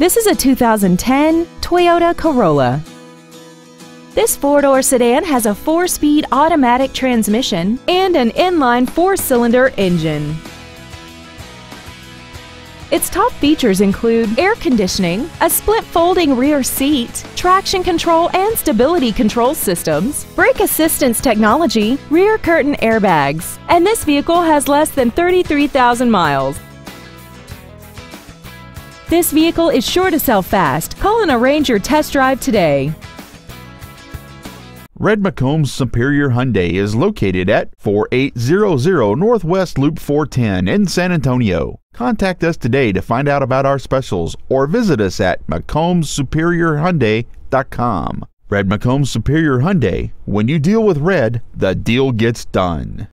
This is a 2010 Toyota Corolla. This four-door sedan has a four-speed automatic transmission and an inline four-cylinder engine. Its top features include air conditioning, a split folding rear seat, traction control and stability control systems, brake assistance technology, rear curtain airbags, and this vehicle has less than 33,000 miles. This vehicle is sure to sell fast. Call and arrange your test drive today. Red McCombs Superior Hyundai is located at 4800 Northwest Loop 410 in San Antonio. Contact us today to find out about our specials or visit us at McCombsSuperiorHyundai.com. Red McCombs Superior Hyundai. When you deal with red, the deal gets done.